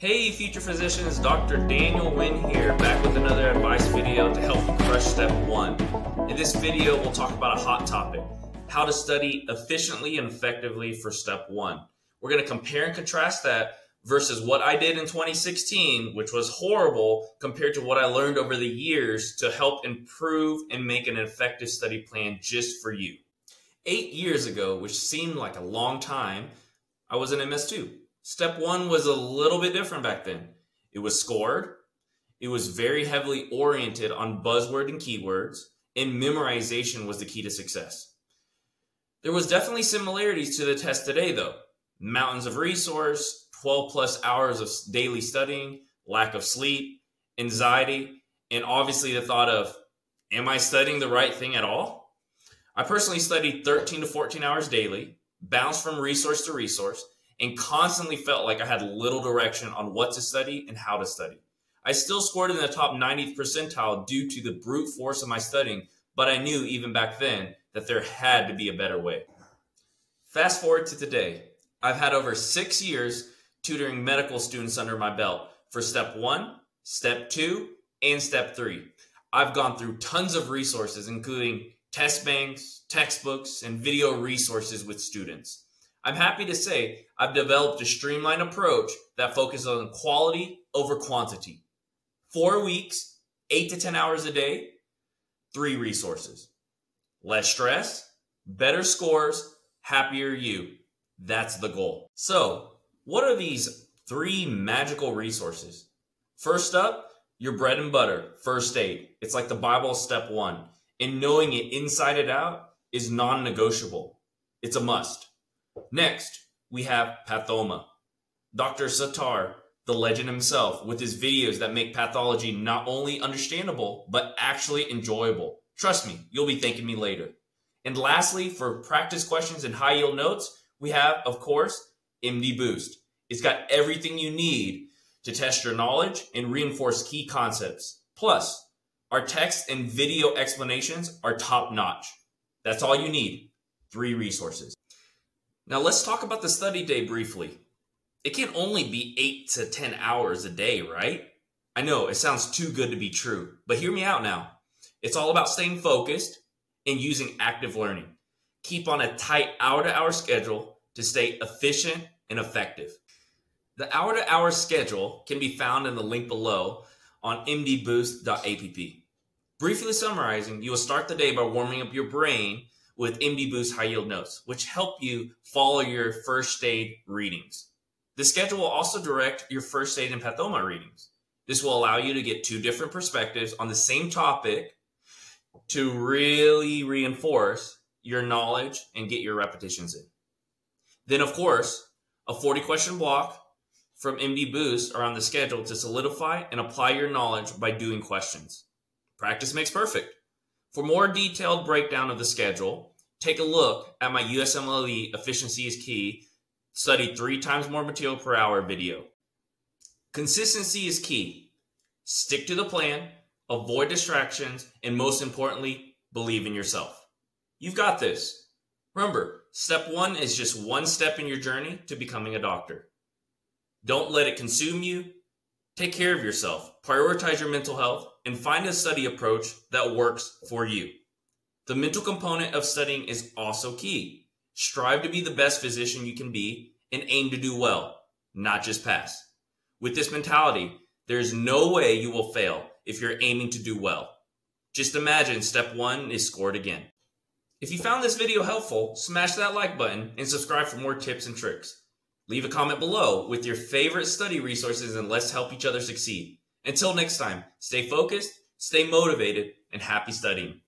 Hey future physicians, Dr. Daniel Nguyen here, back with another advice video to help you crush step one. In this video, we'll talk about a hot topic, how to study efficiently and effectively for step one. We're gonna compare and contrast that versus what I did in 2016, which was horrible, compared to what I learned over the years to help improve and make an effective study plan just for you. Eight years ago, which seemed like a long time, I was in MS2. Step one was a little bit different back then. It was scored. It was very heavily oriented on buzzword and keywords, and memorization was the key to success. There was definitely similarities to the test today, though. Mountains of resource, 12 plus hours of daily studying, lack of sleep, anxiety, and obviously the thought of, am I studying the right thing at all? I personally studied 13 to 14 hours daily, bounced from resource to resource, and constantly felt like I had little direction on what to study and how to study. I still scored in the top 90th percentile due to the brute force of my studying, but I knew even back then that there had to be a better way. Fast forward to today. I've had over six years tutoring medical students under my belt for step one, step two, and step three. I've gone through tons of resources, including test banks, textbooks, and video resources with students. I'm happy to say I've developed a streamlined approach that focuses on quality over quantity. Four weeks, eight to 10 hours a day, three resources. Less stress, better scores, happier you. That's the goal. So, what are these three magical resources? First up, your bread and butter, first aid. It's like the Bible step one. And knowing it inside and out is non negotiable. It's a must. Next, we have Pathoma. Dr. Sattar, the legend himself, with his videos that make pathology not only understandable, but actually enjoyable. Trust me, you'll be thanking me later. And lastly, for practice questions and high yield notes, we have, of course, MD Boost. It's got everything you need to test your knowledge and reinforce key concepts. Plus, our text and video explanations are top notch. That's all you need. Three resources. Now let's talk about the study day briefly. It can only be 8 to 10 hours a day, right? I know it sounds too good to be true, but hear me out now. It's all about staying focused and using active learning. Keep on a tight hour to hour schedule to stay efficient and effective. The hour to hour schedule can be found in the link below on mdboost.app. Briefly summarizing, you will start the day by warming up your brain with MD Boost High Yield Notes, which help you follow your first aid readings. The schedule will also direct your first aid and pathoma readings. This will allow you to get two different perspectives on the same topic to really reinforce your knowledge and get your repetitions in. Then, of course, a 40 question block from MD Boost are on the schedule to solidify and apply your knowledge by doing questions. Practice makes perfect. For more detailed breakdown of the schedule, take a look at my USMLE Efficiency is Key Study Three Times More Material Per Hour video. Consistency is key. Stick to the plan, avoid distractions, and most importantly, believe in yourself. You've got this. Remember, step one is just one step in your journey to becoming a doctor. Don't let it consume you. Take care of yourself, prioritize your mental health, and find a study approach that works for you. The mental component of studying is also key. Strive to be the best physician you can be and aim to do well, not just pass. With this mentality, there is no way you will fail if you're aiming to do well. Just imagine step one is scored again. If you found this video helpful, smash that like button and subscribe for more tips and tricks. Leave a comment below with your favorite study resources and let's help each other succeed. Until next time, stay focused, stay motivated, and happy studying.